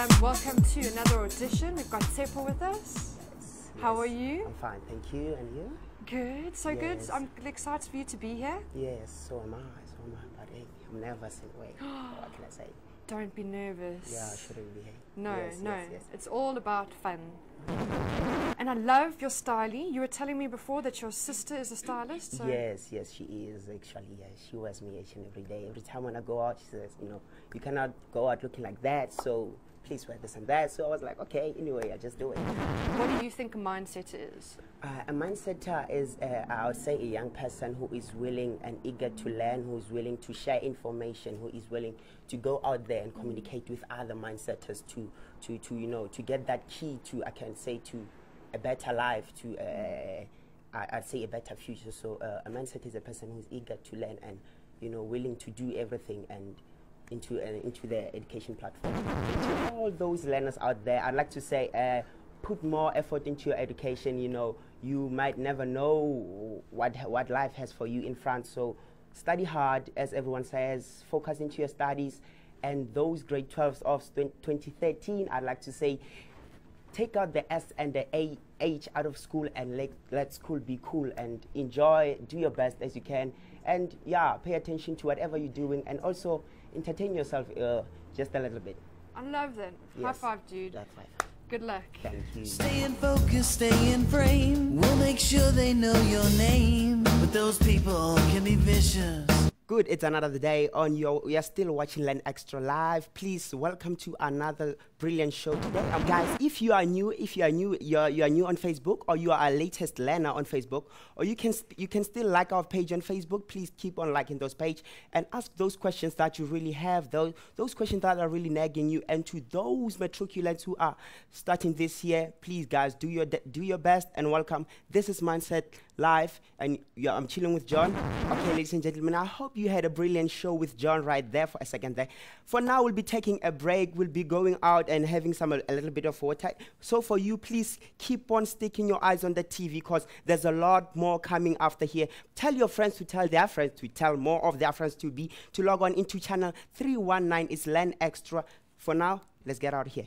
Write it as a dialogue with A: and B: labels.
A: Um, welcome to another audition. We've got Tshepo with us. Yes, How are you?
B: I'm fine, thank you. And you?
A: Good, so
B: Yes.
A: good. I'm excited for you to be here.
B: Yes, so am I. So am I. But hey, I'm nervous in a way. what can I say?
A: Don't be nervous.
B: Yeah, I shouldn't be.
A: No, no. It's all about fun. And I love your styling. You were telling me before that your sister is a stylist. So
B: Yes, yes, she is actually. Yes, she wears me each and every day. Every time when I go out, she says, you know, you cannot go out looking like that. So please wear this and that. So I was like, okay. Anyway, I just do it.
A: What do you think a mindset is?
B: Uh, a mindsetter is, uh, I would say, a young person who is willing and eager to learn, who is willing to share information, who is willing to go out there and communicate with other mindsetters to, to, to you know, to get that key to, I can say, to a better life, to, uh, I, I'd say, a better future. So uh, a mindset is a person who is eager to learn and, you know, willing to do everything and into uh, into the education platform. to all those learners out there, I'd like to say, uh, put more effort into your education. You know, you might never know what what life has for you in France. So study hard, as everyone says. Focus into your studies, and those grade 12s of 2013, I'd like to say. Take out the S and the A H out of school and let, let school be cool and enjoy, do your best as you can. And yeah, pay attention to whatever you're doing and also entertain yourself uh, just a little bit.
A: I love that. High
B: Yes.
A: five, dude.
B: That's right.
A: Good luck.
B: Thank you.
C: Stay in focus, stay in frame. We'll make sure they know your name. But those people can be vicious.
B: Good, it's another day on your. We are still watching Learn Xtra Live. Please welcome to another brilliant show today. Um, guys, if you are new, if you are new, you're, you are new on Facebook, or you are a latest learner on Facebook, or you can you can still like our page on Facebook. Please keep on liking those page and ask those questions that you really have. Those those questions that are really nagging you. And to those matriculants who are starting this year, please guys, do your do your best and welcome. This is Mindset Live, and yeah, I'm chilling with John. Okay, ladies and gentlemen, I hope you had a brilliant show with John right there for a second there. For now, we'll be taking a break. We'll be going out and having some a, a little bit of water. So for you, please keep on sticking your eyes on the TV because there's a lot more coming after here. Tell your friends to tell their friends to tell more of their friends to be to log on into channel 319. It's Learn Xtra. For now, let's get out of here.